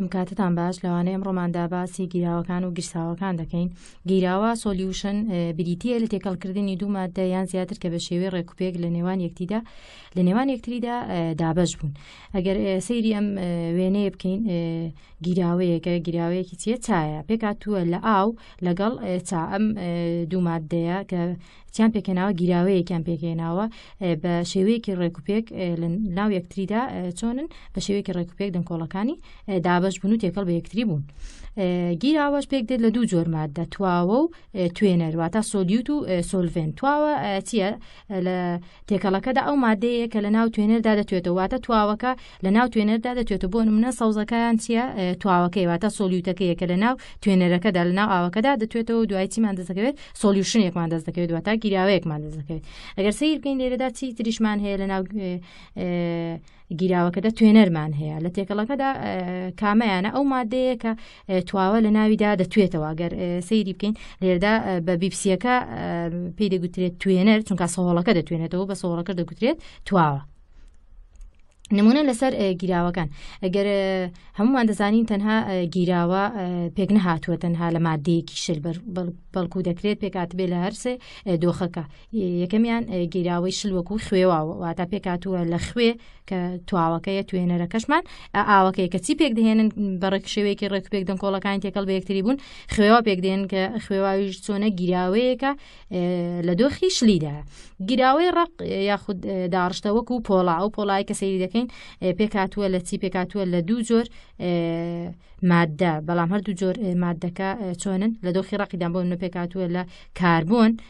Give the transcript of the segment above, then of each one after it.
ئەم کاتتان باش لەوانەیە ئەمڕۆماندا باسی گیراوەکان و گیرساوەکان دەکەین گیراوە سۆلیوشن بریتە لە تێکەڵکردنی دوو مادە یان زیاتر کە بە شێوەی ڕێکوپێک لە نێوان یەکتیدا لە نێوان یەکتریدا دابش بوون ئەگەر سەیری ئەم وێنەیە بکەین گیراوەیەکە گیراوەیەکی چیە چایە پێکاتووە لە ئاو لەگەڵ چا ئەم دوو مادەیە کە چیان پێکەناوە گیراوەیەکیان پێکەێناوە بە شێوەیەکی ڕێکوپێک ناو یەکتریدا چۆنن بە شێوەیەکی ڕێکوپێک دەنکۆڵەکانی دابش بوون و تێکەڵ بە یەکتری بوون. گیراوەش پێک دێت لە دوو جۆر مادە تواوە و توێنەر واتە سۆلیوت و سۆلڤێن تواوە چییە لە تێکەڵەکەدا ئەو مادەیە کە لە ناو توێنەردا دەتوێتەوە واتە تواوەکە لە ناو توێنەردا دەتوێتە بۆ منە سەوزەکەیان چیە تواوەکەی واتە سۆلیوتەکەیە کە لە ناو توێنەرەکەدا لە ناو ئاوەکەدا دەتوێتەوە دوای چیمان دەستەکەوێت سۆلیوشنێکمان دەست دەکەوێت واتە گیراوەیەکمان دەست دەکەوێت ئەگەر سیر بکەین لێرەدا چی تریشمان هەیە لە ناو گیراوەکەدا توێنەرمان هەیە لە تێکەڵەکەدا کامەیانە ئەو مادەیە کە تواوە لە ناویدا دەتوێتەوە گەر سەیری بکەین لێردا بە بیپسیەکە پێی دەگوترێت توێنەر چونکە سەهۆڵەکە دەتوێنێتەوە بە سەوڵەکە دەگوترێت تواوە نمونە لەسەر گیراوەکان ئەگەر هەمومان دەزانین تەنها گیراوە پێک نەهاتووە تەنها لە مادەیەکی شل بەڵکو دەکرێت پێکات بێ لە هەرسێ دۆخەکە یەکەمیان گیراوەی شل وەکو خوێوا واتە پێکاتووە لە خوێ کە تواوەکەیە توێنەرەکەشمان ئاوەکەی کەچی پێک دەهێنن بەڕێک شێوەیەکی ڕێک پێک دەن کۆڵەکان تێکەڵ بەیەکتری بوون خوێوا پێک دێن کە خوێواویش چۆنە گیراوەیەکە لە دۆخی شلیدا گیراوەی ڕق یاخود داڕشتە وەکو پۆڵا ئەو پۆڵای کە سەیری دەکەین پێکاتووە لە چی پێکاتووە لە دوو جۆر مادە بەڵام هەردوو جۆر مادەکە چۆنن لە دۆخی ڕقیدان بۆ نە پێکاتووە لە کاربوون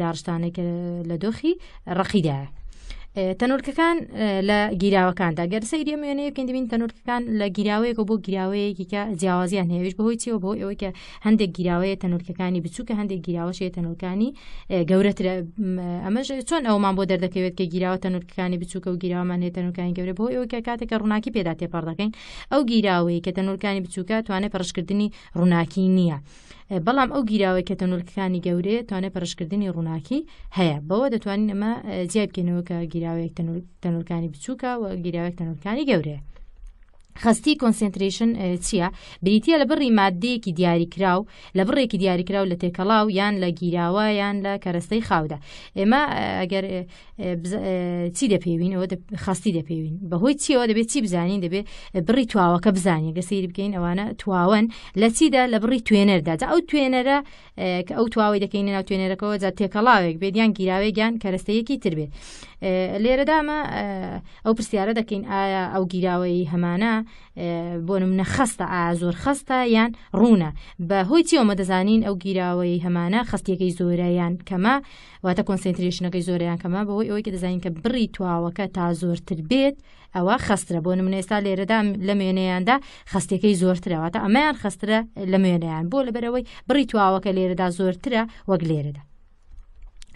داڕشتانێک لە دۆخی ڕقیدایە. تەنۆلکەکان لە گیراوەکاندا گەر سەیری مێنەیەکن دەبین تەنۆلکەکان لە گیراوەیەک بۆ گیراوەیەکی کە جیاوازیان هێویش بەهۆی چیەوە بۆ ئەوەی کە هەندێک گیراوەیە تەنۆلکەکانی بچووکە هەندێک گیراوەشێ تەنۆلکانی گەورەتر ئەمەش چۆن ئەومان بۆ دەردەکەوێت کە گیراوە تەنۆلکەکانی بچووکە و گیراوەمان هەیە تەنۆلکانی گەورە بۆ ئەوەی کە کاتێکە ڕووناکی پێدا تێپەڕ دەکەین ئەو گیراوەیە کە تەنۆلکانی بچووکە توانێت پڕشکردنی ڕووناکی نییە بەڵام ئەو گیراوەی کە تەنۆلکەکانی گەورەیە توانێت پەرشکردنی ڕووناکی هەیە بەوە دەتوانین ئەمە جیای بکەینەوە کە گیراوەیەک تەنۆلکانی بچووکە و گیراوەک تەنۆلکانی گەورەیە. خستی کۆنسنتریشن چییە؟ بریتە لە بڕی مادەیەکی دیاریکراو لە بڕێکی دیاریکراو لە تێکەڵاو یان لە گیراوە یان لە کەرەستەی خاودا ئێمە ئەگەر چی دەپێوین ئەوە خستی دەپێوین بەهۆی چیەوە دەبێت چی بزانین دەبێت بڕی تواوەکە بزانین گە سری بکەین ئەوانە تواون لە چیدا لە بڕی توێنەردا جا ئەو توێنەرە کە ئەو تواوی دەکەین ناو توێنەرەکەەوە جا تێکەڵاوێک بێت یان گیراوێک یان کەرەستەیەکی تر بێت لێرەدامە ئەو پرسیارە دەکەین ئایا ئەو گیراوەی هەمانە بۆ منە خستە ئا زۆر خستە یان ڕوونە بە هۆی چیەوە دەزانین ئەو گیراوەی هەمانە خستیەکەی زۆرە یان کەمە واتە کۆنسنتریشنەکەی زۆرە یان کەمە بەوەی ئەوەی کە دەزانین کە بڕی تواوەکە تا زۆرتر بێت ئەوە خسترە بۆ نمونە ئێستا لێرەدا لە مێنەیاندا خستەکەی زۆرترەوەتە ئەمەیان خسترە لە مێنەیان بۆ لەبەرەوەی بڕی تواوەکە لێرەدا زۆرترە وەک لێرەدا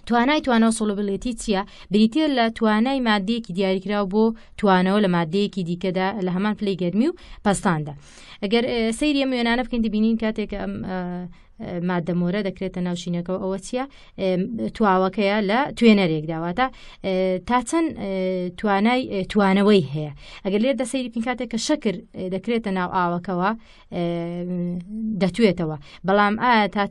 توانای توانەوە سڵبلێتی چییە بریتە لە توانای مادەیەکی دیاریکراو بۆ توانەوە لە مادەیەکی دیکەدا لە هەمان پلی گەرمی و پستاندا ئەگەر سەیری ئەم وێنانە بکەین دەبینین کاتێک ئەم مادە مۆرە دەکرێتە ناوچینەکە و ئەوە چییە تواوەکەیە لە توێنەرێک داواتە تا چەند توانای توانەوەی هەیە ئەگەر لێر دەسەیری پینکاتێک کە شەکر دەکرێتە ناو ئاوەکەوە دەتوێتەوە بەڵام ئایا تا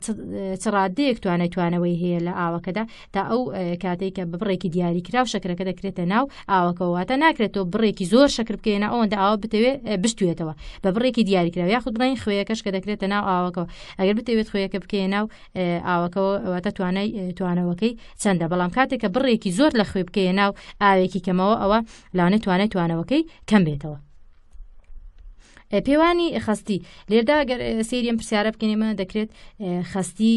چڕادەیەک توانای توانەوەی هەیە لە ئاوەکەدا تا ئەو کاتێک کە بە بڕێکی دیاری کراو شەکرەکە دەکرێتە ناو ئاوەکەواتە ناکرێت تۆ بڕێکی زۆر شەکر بکەێنە ئەوەندە ئاوە بتەوێ بشتێتەوە بە بڕێکی دیاری کراو یاخود بڵین خوێەکەش کە دەکرێتە ناو ئاوەکەەوە ئەگەر بتەوێت خوێەکە بکەێ ناو ئاوەکەەوەواتە توانای توانەوەکەی چەندە بەڵام کاتێک کە بڕێکی زۆر لە خوێ بکەێ ناو ئاوێکی کەمەوە ئەوە لاانێت توانێت توانەوەکەی کەم بێتەوە پێوانی خستی لێردا گەر سری ئەم پرسیارە بکەێمە دەکرێت خستی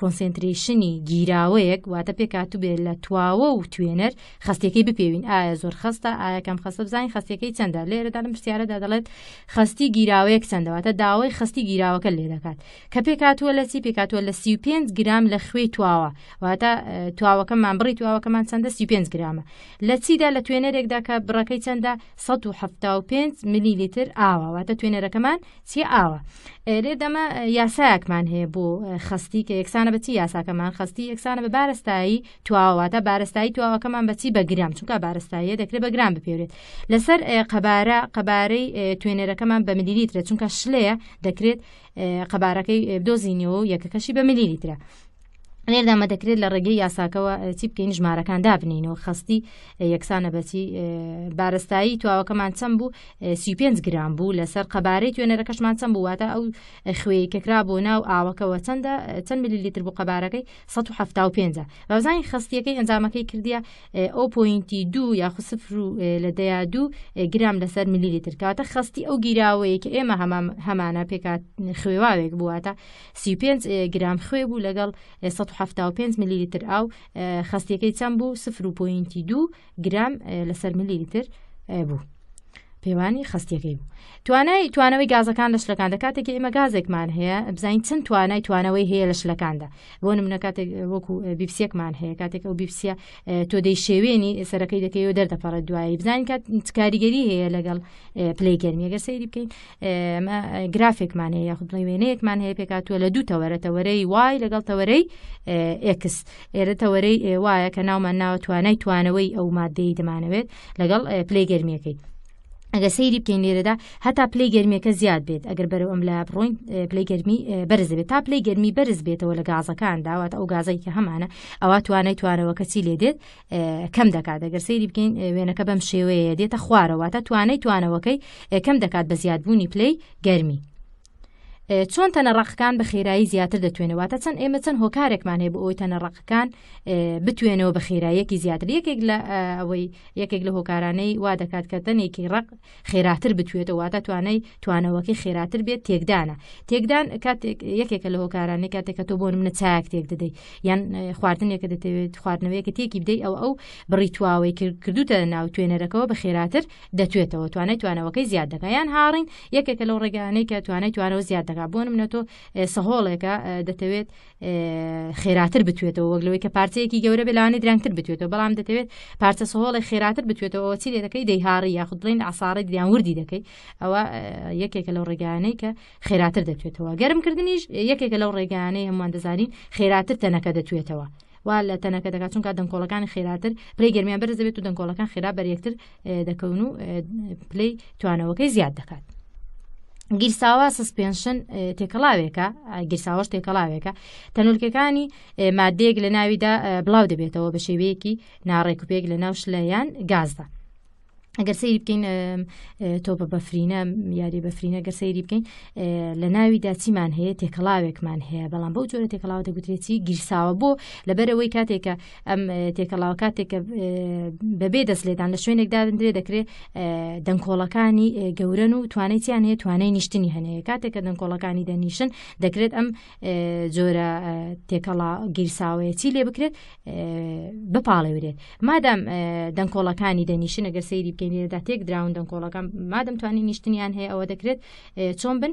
کۆنسنتریشنی گیراوەیەک واتە پێکاتوو بێت لە تواوە و توێنەر خستەکەی بپێوین ئایا زۆر خستە ئاەکەم خستە بزانین خستەکەی چەندە لێرەدا لەم پرسیارەدا دەڵێت خستی گیراوەیەک چەندەواتە داوای خستی گیراوەکە لێ دەکات کە پێکاتوە لە چی پێکاتوە لە 35 گرام لە خوێی تواوە واتە تواوەکەمان بڕی تواوەکەمان چەندە 35 گرامە لە چیدا لە توێنەرێکدا کە بڕەکەی چەندە 1975 ملی لیتر ئاوا واتە توێنەرەکەمان چی ئاوە ئێرێ دەمە یاساکمان هەیە بۆ خستی کە یەکسانە بەچی یاساکەمان خستی یەکسانە بە بارستایی تواواتە بارستایی تواوەکەمان بەچی بەگرام چونکە بارستاییە دەکرێت بەگرام بپێرێت لەسەر قەبارە قەبارەی توێنەرەکەمان بە ملیلیترە چونکە شلەیە دەکرێت قەبارەکەی دۆزینەوە یەکەکەشی بە ملیلیترە لێردامە دەکرێت لە ڕێگەی یاساکەوە چی بکەین ژمارەکان دابنین و خستی یەکسانە بەچی بارستایی تواوەکەمان چەم بوو سی پێنج گران بوو لەسەر قەبارەی توێنەرەکەشمان چەم بوواتە ئەو خوێی کەکرا بۆ ناو ئاوەکەەوە چەندە چەند ملی لیتر بوو قەبارەکەی 1970 بەزانانی خستیەکەی ئەنجامەکەی کردیە ئەو پوینتی دوو یاخو سفر و لە دەیا دوو گرام لەسەر ملی لیتر کاتە خستی ئەو گیراوەیە کە ئێمە هەمامانە پێکات خوێواوێک بوواتە سی و پێنج گرام خوێ بوو لەگەڵ سەد و حەفتا و پێنج ملیلیتر ئاو، خەستییەکەی چەند بوو؟ سفر و پۆینتی دوو گرام لەسەر ملیلیتر بوو. پێوانی خستیەکەی بوو توانای توانەوەی گازەکان لە شلەکان دە کاتێکی ئێمە گازێکمان هەیە بزانین چەند توانای توانەوەی هەیە لە شلەکاندا بۆ نمونە کاتێک وەکو بیپسیەکمان هەیە کاتێک ئەو بیپسیە تۆ دەی شێوێنی سەرەکەی دەکەی و دەردەپەڕێت دوایی بزانین کات کاریگەری هەیە لەگەڵ پلی گەرمی ئەگەر سەیری بکەین ئەمە گرافێکمان هەیە یاخود بڵی وێنەیەکمان هەیە پێکاتوە لە دوو تەوەرە تەوەرەی وای لەگەڵ تەوەرەی ئکس ئێرە تەوەرەی وایە کە ناومان ناوە توانای توانەوەی ئەو مادەی دەمانەوێت لەگەڵ پلی گەرمیەکەی ئەگە سەیری بکەین لێرەدا هەتا پلی گەرمیەکە زیاد بێت ئەگەر بەرەوە ئەم لە بڕۆین پلی گەرمی بەرز بێت تا پلی گەرمی بەرز بێتەوە لە گازەکان داوات ئەو گازێکی هەمانە ئەوە توانای توانەوە کەچی لێ دێت کەم دەکات دەگەر سەیری بکەین وێنەکە بەم شێوەیە دێتە خوارەوە تا توانای توانەوەکەی کەم دەکات بە زیادبوونی پلەی گەرمی چۆن تەنە ڕقەکان بە خێرایی زیاتر دەتوێنەوەتە چەند ئێمە چەند هۆکارێکمان هەیە بۆ ئەوی تەنە ڕقەکان بتوێنەوە بە خێراییەکی زیاتر یەکێک لە ئەوەی یەکێک لە هۆکارانەی وا دەکات کە تەنێکی ڕق خێراتر بتوێتەوە واتە توانای توانەوەکەی خێراتر بێت تێکدانە تێکدان کاتێک یەکێکە لە هۆکارانی کاتێکە تۆ بۆن منە چاک تێک دەدەیت یان خواردنێکە دەتەوێت خواردنەوەیەکە تێکی بدەیت ئەو ئەو بڕی تواوەی کردوتە ناو توێنەرەکەەوە بە خێراتر دەتوێتەوە توانای توانەوەکەی زیاد دەکە یان هاڕین یەکێکە لەو ڕێگانەی کە توانای توانەوە زیاد دەکا بۆن منە تۆ سەهۆڵێکە دەتەوێت خێراتر بتوێتەوە وەک لەوەی کە پارچەیەکی گەورە بێ لەوانی درەنگتر بتوێتەوە بەڵام دەتەوێت پارچە سەهۆڵی خێراتر بتوێتەوە چی لێ دەکەی دەیهاڕی یاخود بڵین عساڕی دیان وردی دەکەی ئەوە یەکێکە لەو ڕێگانەی کە خێراتر دەتوێتەوە گەرمکردنیش یەکێکە لەو ڕێگانەی هەمووان دەزانین خێراتر تەنەکە دەتوێتەوە. وا لە تەنەکە دەکات چونکە دەنگۆڵەکانی خێراتر پرێ گەرمیان بەرز دەبێت و دەنگۆڵەکان خێرا بەرێکتر دەکەون و پلەی توانەوەکەی زیاد دەکات. گیرساوا سسپێنشن تێکەڵاوێکە گیرساوەش تێکەڵاوێکە تەنولکەکانی مادەیەک لە ناویدا بڵاو دەبێتەوە بە شێوەیەکی ناڕێکوپێک لە ناو شلیان گازدا. ئەگەر سەیری بکەین تۆپە بەفرینە یاری بەفرینە گەر سەیری بکەین لە ناوی داچیمان هەیە تێکەڵاوێکمان هەیە بەڵام بەو جۆرە تێکەڵاوە دەگوترێتی گیرساوە بۆ لەبەرەوەی کاتێکە ئەم تێکەڵاوە کاتێک کە بەبێ دەست لێدان لە شوێنێک دادرێ دەکرێت دەنکۆڵەکانی گەورن و توانای چیان هەیە توانای نیشتنی هەنەیە کاتێک کە دەنکۆڵەکانی دەنیشن دەکرێت ئەم جۆرە تێکەڵا گیرساوەیە چی لێ بکرێت بپاڵێورێت مادام دەنکۆڵەکانی دەنیشن ئەگەر سەیری بکەینێدا تێک دراون دەنکۆڵەکان مادەم توانانی نیشتنیان هەیە ئەوە دەکرێت چۆن بن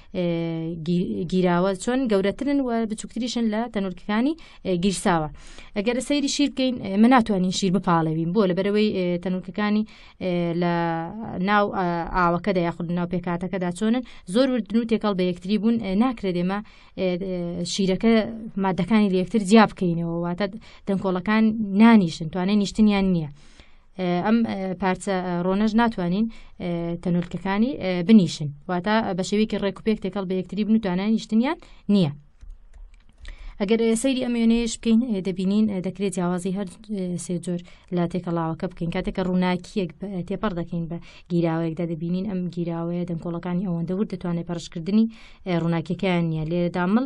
گیراوە چۆن گەورەترن و بچووکتریشن لە تەنورکەکانی گیرساوە ئەگەر سەیری شیر بکەین من ناتوانین شیر بپاڵەوین بۆ لە بەرەوەی تەنورکەکانی لە ناو ئاوەکەدا یاخود ناو پێکاتەکەدا چۆنن زۆر وردن و تێکەڵ بە یەکتری بوون ناکرێت ئێمە شیرەکە مادەکانی لە یەکتر جیا بکەینەوە واتە دەنکۆڵەکان نانیشن توانێت نیشتنیان نییە. ئەم پارچە ڕۆنەش ناتوانین تەنۆلکەکانی بنیشن واتە بە شێوێکی ڕێک و پێک تێکەڵ بە یەکتری بنوتوانە نیشتنیان نییە. ئەگەر سەیری ئەم وێنەیەش بکەین دەبینین دەکرێت جیاوازی هەر سێ جۆر لە تێکەڵاوەکە بکەین کاتێکە ڕووناکیەک تێپەڕ دەکەین بە گیراوەیەکدا دەبینین ئەم گیراوەیە دەنگۆڵەکانی ئەوەندە ورد دەتوانێت پەرشکردنی ڕووناکیەکەیان نیە لێرەدا مڵ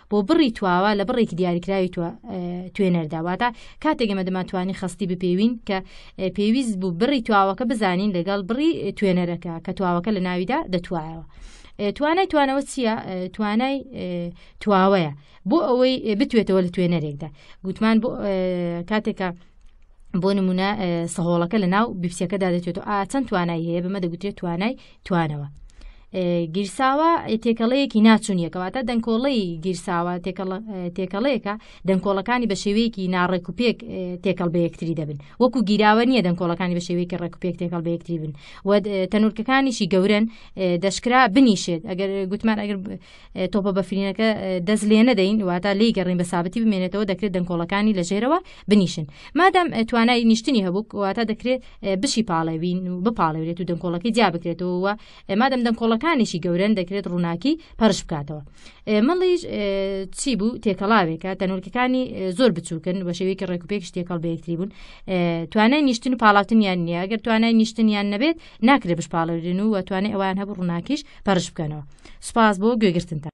بۆ بڕی تواوە لە بڕێکی دیاریکراوی توە توێنەردا واتە کاتێک ئێمە دەمانتوانی خستی بپێوین کە پێویست بوو بڕی تواوەکە بزانین لەگەڵ بڕی توێنەرەکە کە تواوەکە لە ناویدا دەتوایەوە. توانای توانەوە چییە توانای تواوەیە بۆ ئەوەی بتوێتەوە لە توێنەرێکدا گوتمان بۆ کاتێکە بۆ نمونە سەهۆڵەکە لە ناو بیپسەکەدا دەچێت و ئاچەند توانای هەیە بمە دەگوترێت توانای توانەوە. گیرساوە تێکەڵەیەکی ناچون یەکەواتە دەنکۆڵی گیرساوە تێکەڵەیەەکە دەنکۆڵەکانی بە شێوەیەکی ناڕێک و پێک تێکەڵ بە یەکتری دەبن وەکو گیراوە نیە دەنکۆڵەکانی بە شێوەیەکی ڕێک و پێک تێکەڵ بە یەکتری بن و تەنورکەکانیشی گەورن دەشکرا بنیشێت ئەگەر گوتمان ئەگەر تۆپە بەفرینەکە دەست لێ نەدەین واتە لی گەڕین بە سابتی بمێنێتەوە دەکرێت دەنکۆڵەکانی لە ژێرەوە بنیشن مادەم توانای نیشتنی هەبوو واتە دەکرێت بشی پاڵێوین و بپاڵێورێت و دەنکۆڵەکەی جیا بکرێتەوە و مادەم دەنکۆڵەکانێکی گەورەن دەکرێت ڕووناکی پەرش بکاتەوە مڵیش چی بوو تێکەڵاوێکە تەنورکەکانی زۆر بچووکن بە شێوەیەکی ڕێکوپێکش تێکەڵ بەیەکتری بوون توانای نیشتن و پاڵاتنیان نییە ئەگەر توانای نیشتنیان نەبێت ناکرێت بش پاڵێورین و توانێت ئەوان هەبوو ڕووناکیش پەرش بکەنەوە سپاس بۆ گوێگرتنتان